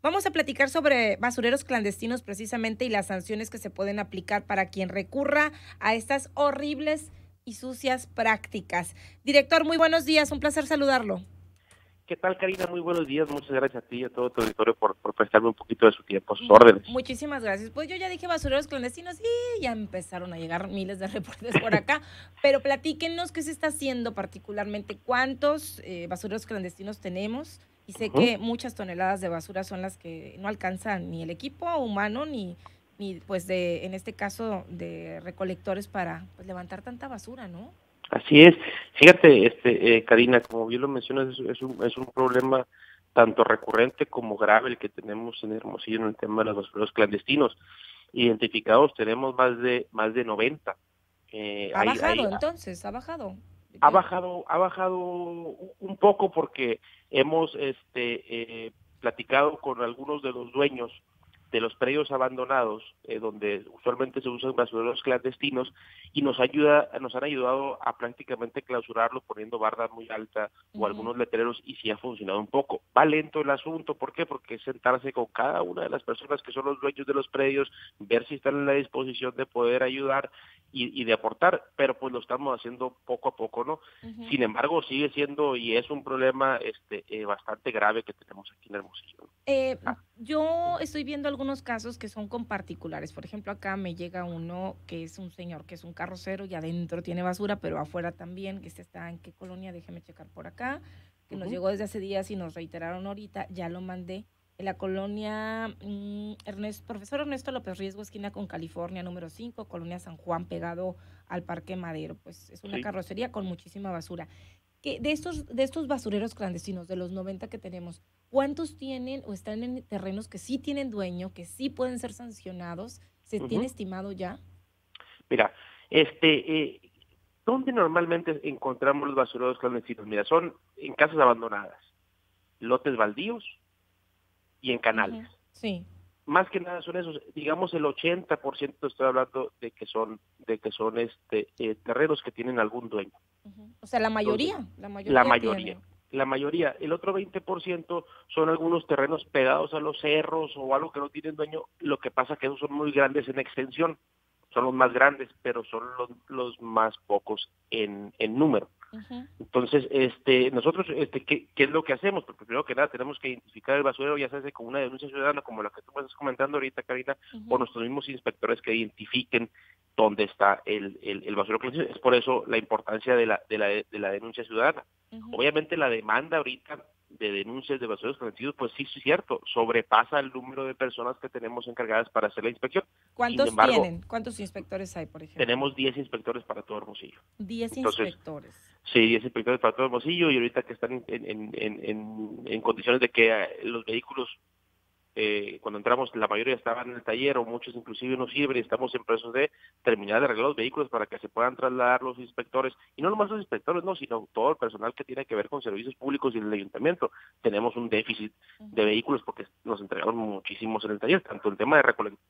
Vamos a platicar sobre basureros clandestinos precisamente y las sanciones que se pueden aplicar para quien recurra a estas horribles y sucias prácticas. Director, muy buenos días, un placer saludarlo. ¿Qué tal, Karina? Muy buenos días. Muchas gracias a ti y a todo tu auditorio por, prestarme un poquito de su tiempo, sus órdenes. Muchísimas gracias. Pues yo ya dije basureros clandestinos y ya empezaron a llegar miles de reportes por acá. pero platíquenos qué se está haciendo particularmente, cuántos eh, basureros clandestinos tenemos. Y sé que muchas toneladas de basura son las que no alcanzan ni el equipo humano ni, ni pues de, en este caso, de recolectores para pues, levantar tanta basura, ¿no? Así es. Fíjate, este, eh, Karina, como bien lo mencionas, es, un, es un problema tanto recurrente como grave el que tenemos en Hermosillo en el tema de los basureros clandestinos. Identificados tenemos más de más de 90. Eh, ¿Ha bajado entonces? ¿Ha bajado? Ha bajado, ha bajado un poco porque hemos este, eh, platicado con algunos de los dueños de los predios abandonados, eh, donde usualmente se usan basureros clandestinos, y nos ayuda, nos han ayudado a prácticamente clausurarlo poniendo barda muy alta o algunos letreros, y sí ha funcionado un poco. Va lento el asunto, ¿por qué? Porque es sentarse con cada una de las personas que son los dueños de los predios, ver si están en la disposición de poder ayudar y, de aportar, pero pues lo estamos haciendo poco a poco, ¿no? Sin embargo, sigue siendo y es un problema este eh, bastante grave que tenemos aquí en Hermosillo. Eh, ah. Yo estoy viendo algunos casos que son con particulares. Por ejemplo, acá me llega uno que es un señor que es un carrocero y adentro tiene basura, pero afuera también, que este está en qué colonia, déjeme checar por acá, que nos llegó desde hace días y nos reiteraron ahorita, ya lo mandé. En la colonia mm, Ernesto, profesor Ernesto López Riesgo, esquina con California, número 5, colonia San Juan, pegado al Parque Madero. Pues es una carrocería con muchísima basura que de estos, de estos basureros clandestinos, de los 90 que tenemos, ¿cuántos tienen o están en terrenos que sí tienen dueño, que sí pueden ser sancionados? ¿Se tiene estimado ya? Mira, este, eh, ¿dónde normalmente encontramos los basureros clandestinos? Mira, son en casas abandonadas, lotes baldíos y en canales. Sí. Más que nada son esos, digamos el 80% estoy hablando de que son de que son este eh, terrenos que tienen algún dueño. O sea, la mayoría. la mayoría. La mayoría. La mayoría. El otro 20% son algunos terrenos pegados a los cerros o algo que no tienen dueño. Lo que pasa que esos son muy grandes en extensión. Son los más grandes, pero son los, los más pocos en, en número. Entonces, este, nosotros, este, ¿qué, ¿qué, es lo que hacemos? Porque primero que nada tenemos que identificar el basurero, ya se hace con una denuncia ciudadana, como la que tú estás comentando ahorita, Karina, o nuestros mismos inspectores que identifiquen dónde está el, el, el basurero. Es por eso la importancia de la, de la, de la denuncia ciudadana. Obviamente la demanda ahorita de denuncias de basureros clandestinos, pues sí, sí es cierto, sobrepasa el número de personas que tenemos encargadas para hacer la inspección. ¿Cuántos tienen? ¿Cuántos inspectores hay, por ejemplo? Tenemos 10 inspectores para todo Hermosillo. 10 inspectores. Sí, 10 inspectores para todo Hermosillo y ahorita que están en, en, en, en condiciones de que los vehículos eh, cuando entramos la mayoría estaban en el taller o muchos inclusive no sirven y estamos en proceso de terminar de arreglar los vehículos para que se puedan trasladar los inspectores y no nomás los inspectores, no, sino todo el personal que tiene que ver con servicios públicos y el ayuntamiento. Tenemos un déficit de vehículos porque nos entregaron muchísimos en el taller, tanto en tema de,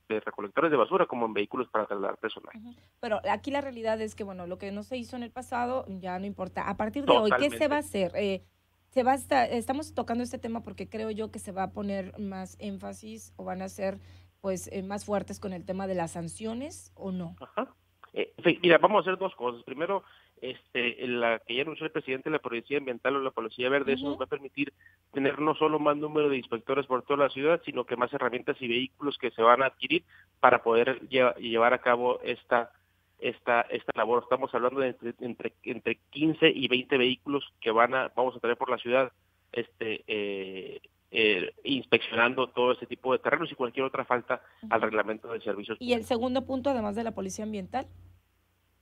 de recolectores de basura como en vehículos para trasladar personal. Pero aquí la realidad es que, bueno, lo que no se hizo en el pasado ya no importa. A partir de hoy, ¿qué se va a hacer? Eh, se va a estamos tocando este tema porque creo yo que se va a poner más énfasis o van a ser pues eh, más fuertes con el tema de las sanciones o no. Ajá. Eh, mira, vamos a hacer dos cosas. Primero, este, la que ya anunció el presidente de la Policía Ambiental o la Policía Verde, eso nos va a permitir tener no solo más número de inspectores por toda la ciudad, sino que más herramientas y vehículos que se van a adquirir para poder llevar a cabo esta esta esta labor. Estamos hablando de entre, entre, 15 y 20 vehículos que van a vamos a tener por la ciudad este eh, eh, inspeccionando todo este tipo de terrenos y cualquier otra falta al reglamento de servicios. ¿Y el segundo punto, además de la policía ambiental?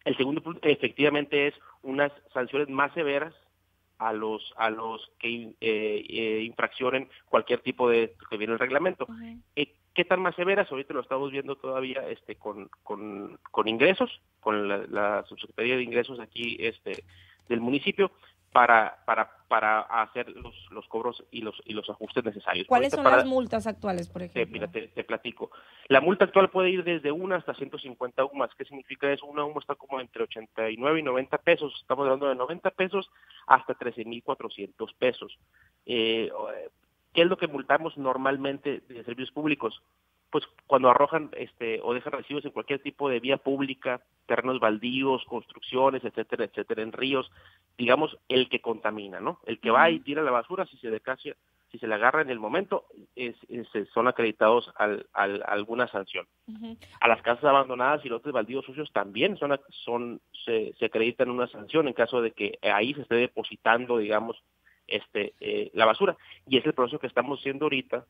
El segundo punto, efectivamente, es unas sanciones más severas a los a los que eh, infraccionen cualquier tipo de que viene el reglamento. ¿Qué tan más severas? Ahorita lo estamos viendo todavía este, con, con, con ingresos, con la, subsecretaría de ingresos aquí este, del municipio, para, para, para hacer los, los cobros y los, y los ajustes necesarios. ¿Cuáles son las multas actuales, por ejemplo? mira, te, platico. La multa actual puede ir desde una hasta 150 UMAS. ¿Qué significa eso? Una UMA está como entre 89 y 90 pesos. Estamos hablando de 90 pesos hasta 13.400 pesos. Eh, ¿Qué es lo que multamos normalmente de servicios públicos? Pues cuando arrojan este o dejan residuos en cualquier tipo de vía pública, terrenos baldíos, construcciones, etcétera, etcétera, en ríos, digamos el que contamina, ¿no? El que va y tira la basura, si se decasa, si se le agarra en el momento, es, son acreditados al, al, a alguna sanción. A las casas abandonadas y lotes baldíos sucios también son, son se, se acreditan una sanción en caso de que ahí se esté depositando, digamos, este, eh, la basura. Y es el proceso que estamos haciendo ahorita,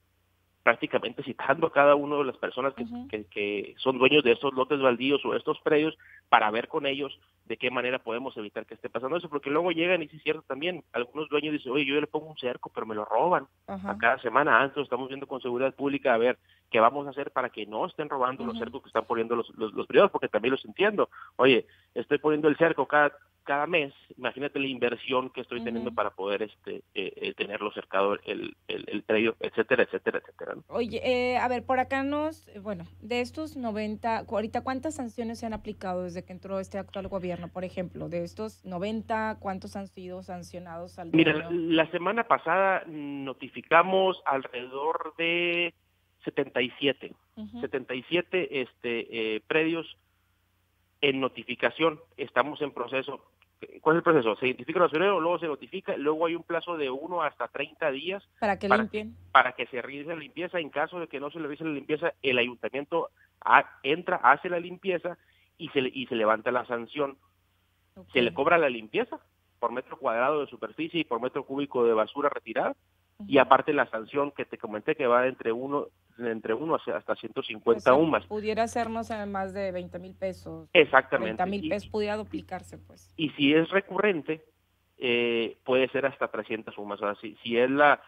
prácticamente citando a cada uno de las personas que, que, son dueños de estos lotes baldíos o estos predios para ver con ellos de qué manera podemos evitar que esté pasando eso, porque luego llegan y si es cierto también, algunos dueños dicen, oye, yo le pongo un cerco, pero me lo roban. A cada semana antes estamos viendo con seguridad pública a ver qué vamos a hacer para que no estén robando los cercos que están poniendo los, los, los privados, porque también los entiendo. Oye, estoy poniendo el cerco cada cada mes, imagínate la inversión que estoy teniendo para poder este eh, eh, tenerlo cercado el, el, el etcétera, etcétera, etcétera. Oye, eh, a ver, por acá nos, bueno, de estos 90, ahorita cuántas sanciones se han aplicado desde que entró este actual gobierno, por ejemplo, de estos 90, ¿cuántos han sido sancionados al Mira, la semana pasada notificamos alrededor de 77, 77 este, predios en notificación, estamos en proceso ¿Cuál es el proceso? Se identifica el basurero, luego se notifica, luego hay un plazo de 1 hasta 30 días para que limpien. Para que se realice la limpieza. En caso de que no se realice la limpieza, el ayuntamiento entra, hace la limpieza y se, y se levanta la sanción. Se le cobra la limpieza por metro cuadrado de superficie y por metro cúbico de basura retirada y aparte la sanción que te comenté que va entre uno entre uno hasta 150 UMAS. Pudiera sernos más de 20 mil pesos. Exactamente. 30 mil pesos pudiera duplicarse, pues. Y si es recurrente, eh, puede ser hasta 300 UMAS. O sea, si, si es la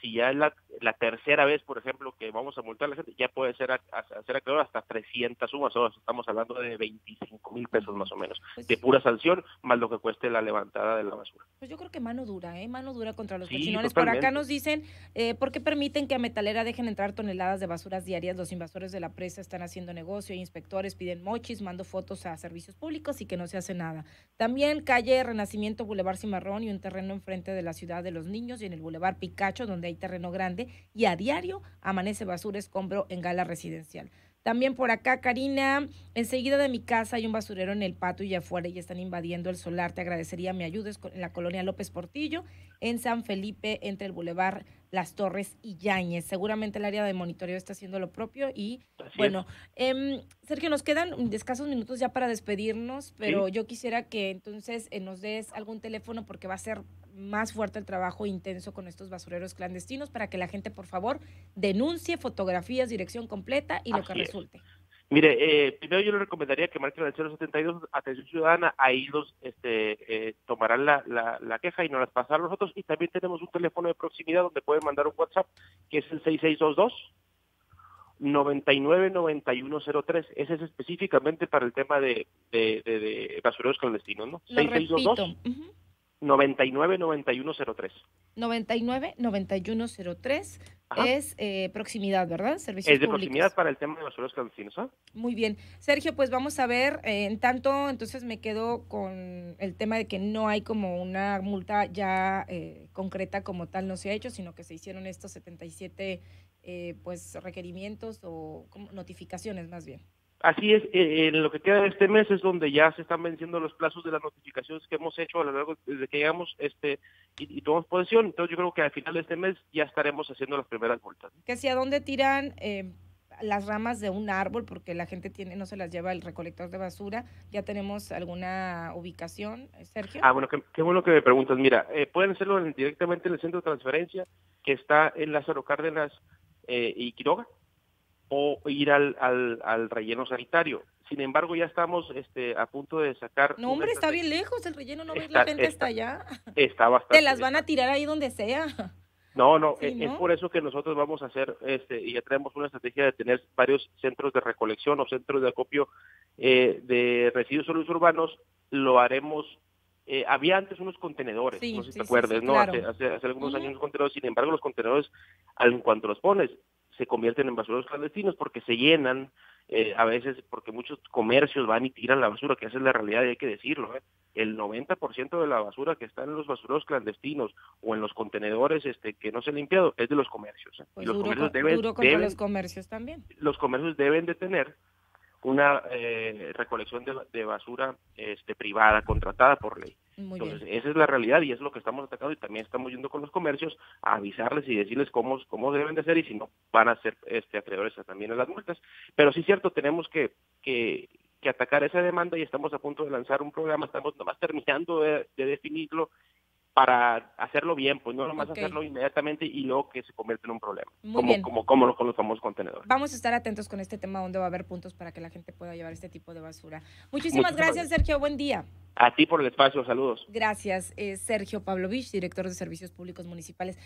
si, ya es la, tercera vez, por ejemplo, que vamos a multar a la gente, ya puede ser a, hacer acreedor hasta 300 sumas, o estamos hablando de 25 mil pesos más o menos, pues de pura sanción, más lo que cueste la levantada de la basura. Pues yo creo que mano dura, ¿eh? Mano dura contra los sí, Por acá nos dicen, eh, ¿por qué permiten que a Metalera dejen entrar toneladas de basuras diarias? Los invasores de la presa están haciendo negocio, inspectores piden mochis, mando fotos a servicios públicos y que no se hace nada. También calle Renacimiento, Boulevard Cimarrón y un terreno enfrente de la ciudad de los niños y en el Boulevard Picacho, donde hay terreno grande y a diario amanece basura escombro en gala residencial. También por acá, Karina, enseguida de mi casa hay un basurero en el patio y afuera y están invadiendo el solar. Te agradecería me ayudes en la colonia López Portillo, en San Felipe, entre el Boulevard Las Torres y Yañez. Seguramente el área de monitoreo está haciendo lo propio y bueno, em, Sergio, nos quedan escasos minutos ya para despedirnos, pero yo quisiera que entonces eh, nos des algún teléfono porque va a ser más fuerte el trabajo intenso con estos basureros clandestinos para que la gente, por favor, denuncie fotografías, dirección completa y lo que resulte. Mire, eh, primero yo le recomendaría que marquen el 072 Atención Ciudadana, ahí los este, eh, tomarán la, la, queja y nos las pasarán nosotros. Y también tenemos un teléfono de proximidad donde pueden mandar un WhatsApp, que es el 6622 999103. Ese es específicamente para el tema de, de, de, basureros clandestinos, ¿no? 6622 999103. 999103 es eh, proximidad, ¿verdad? Servicios es de proximidad para el tema de basureros clandestinos. ¿ah? Muy bien. Sergio, pues vamos a ver, eh, en tanto, entonces me quedo con el tema de que no hay como una multa ya eh, concreta como tal, no se ha hecho, sino que se hicieron estos 77 pues requerimientos o notificaciones más bien. Así es, eh, en lo que queda de este mes es donde ya se están venciendo los plazos de las notificaciones que hemos hecho a lo largo desde que llegamos este y, tomamos posesión. Entonces yo creo que al final de este mes ya estaremos haciendo las primeras multas. Que si a dónde tiran eh, las ramas de un árbol, porque la gente tiene no se las lleva el recolector de basura, ¿ya tenemos alguna ubicación, Sergio? Ah, bueno, qué, bueno que me preguntas. Mira, eh, pueden hacerlo directamente en el centro de transferencia que está en Lázaro Cárdenas y Quiroga o ir al, al, al, relleno sanitario. Sin embargo, ya estamos este, a punto de sacar... No, hombre, está bien lejos, el relleno no ves, la gente está, allá. Está bastante. Te las van a tirar ahí donde sea. No, no, es, por eso que nosotros vamos a hacer, este, y ya tenemos una estrategia de tener varios centros de recolección o centros de acopio eh, de residuos sólidos urbanos, lo haremos eh, había antes unos contenedores, no sé si te acuerdas, ¿no? Hace, hace, algunos años unos contenedores, sin embargo los contenedores, en cuanto los pones, se convierten en basureros clandestinos porque se llenan, eh, a veces porque muchos comercios van y tiran la basura, que esa es la realidad y hay que decirlo. ¿eh? el 90% de la basura que está en los basureros clandestinos o en los contenedores este que no se han limpiado es de los comercios. ¿eh? Pues los comercios deben, los comercios también. Los comercios deben de tener una eh, recolección de, basura este, privada, contratada por ley. Entonces, esa es la realidad y es lo que estamos atacando y también estamos yendo con los comercios a avisarles y decirles cómo, cómo deben de ser y si no, van a ser este, acreedores también a las multas. Pero sí cierto, tenemos que, que, atacar esa demanda y estamos a punto de lanzar un programa, estamos nomás terminando de definirlo para hacerlo bien, pues no nomás hacerlo inmediatamente y luego que se convierta en un problema, como, como, como con los famosos contenedores. Vamos a estar atentos con este tema donde va a haber puntos para que la gente pueda llevar este tipo de basura. Muchísimas, gracias, Sergio, buen día. A ti por el espacio, saludos. Gracias, eh, Sergio Pavlovich, director de Servicios Públicos Municipales.